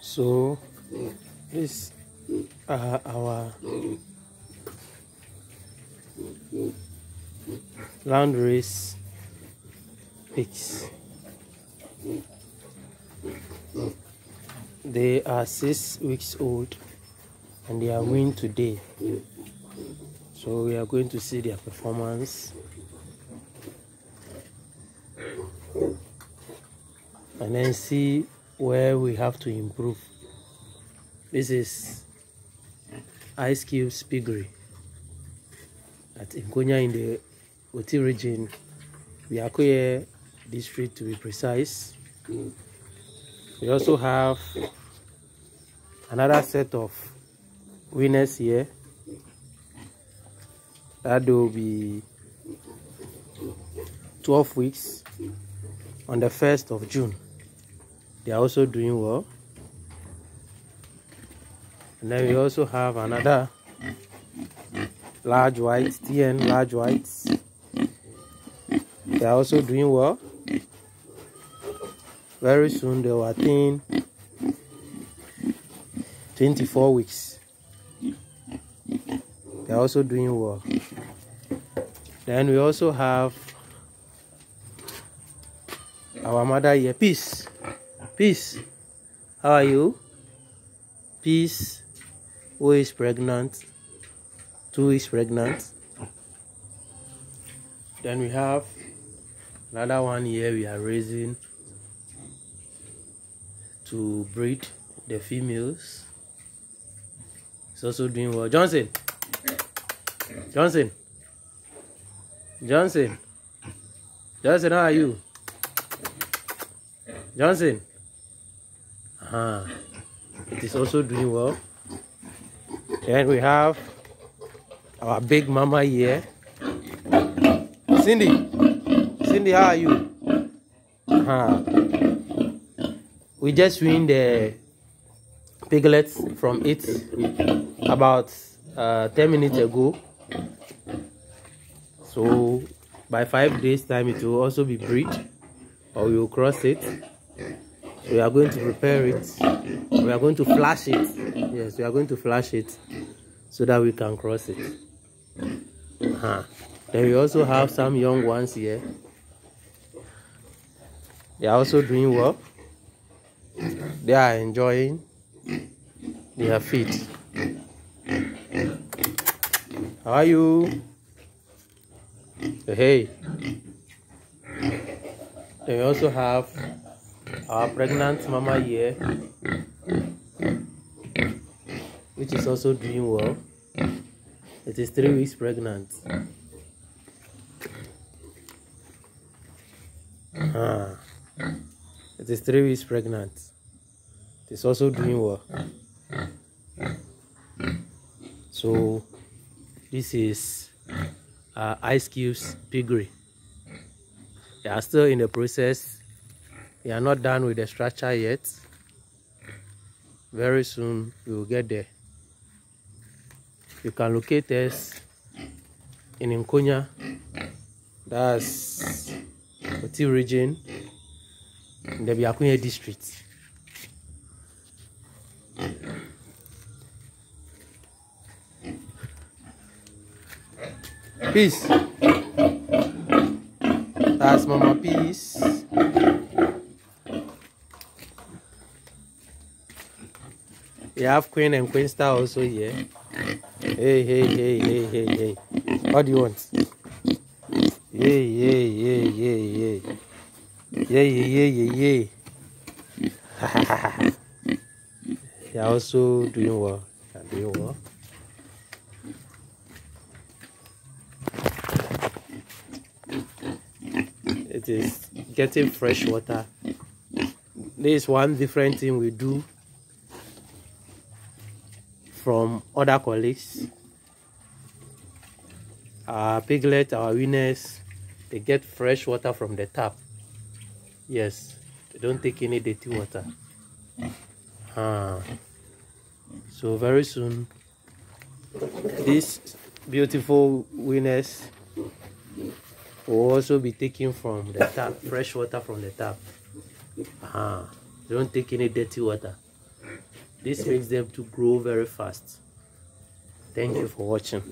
so this are our Landrace pigs they are six weeks old and they are weaned today. So we are going to see their performance. And then see where we have to improve. This is Icecube's piggery. At Nkonya in the Oti region we are Biakoye district to be precise. We also have another set of weaners here. That will be 12 weeks on the 1st of June they are also doing well. And then we also have another large whites TN large whites. They are also doing well. Very soon they will attain 24 weeks. They're also doing well. Then we also have our mother here peace. How are you? Peace. Who is pregnant? Two is pregnant? Then we have another one here we are raising to breed the females. It's also doing well. Johnson. Johnson. Johnson. Johnson how are you? Johnson uh-huh. it is also doing well. Then we have our big mama here. Cindy. Cindy how are you? Uh-huh. we just weaned the piglets from it about uh, 10 minutes ago. So by five days time it will also be breed or we will cross it we are going to prepare it. We are going to flash it. Yes we are going to flash it so that we can cross it. Uh -huh. then we also have some young ones here. They are also doing well they are enjoying their feed how are you? Hey. They also have our pregnant mama here which is also doing well. It is three weeks pregnant. Ah. it is three weeks pregnant. It is also doing well. So this is uh, Icecube's piggery. They are still in the process they are not done with the structure yet. Very soon we will get there. You can locate us in Nkonya. That's Oti region. In the Biakunya district. Peace. That's Mama Peace. You have Queen and Queen Star also here. Hey, hey, hey, hey, hey, hey. What do you want? Yeah, yeah, yeah, yeah. Yeah, yeah, yeah, yeah, yeah. You're also doing well. You're doing well. it is getting fresh water this is one different thing we do from other colleagues our piglet our weaners they get fresh water from the tap yes they don't take any dirty water ah. so very soon these beautiful weaners will also be taken from the tap, fresh water from the tap. Uh -huh. Don't take any dirty water. This makes them to grow very fast. Thank you for watching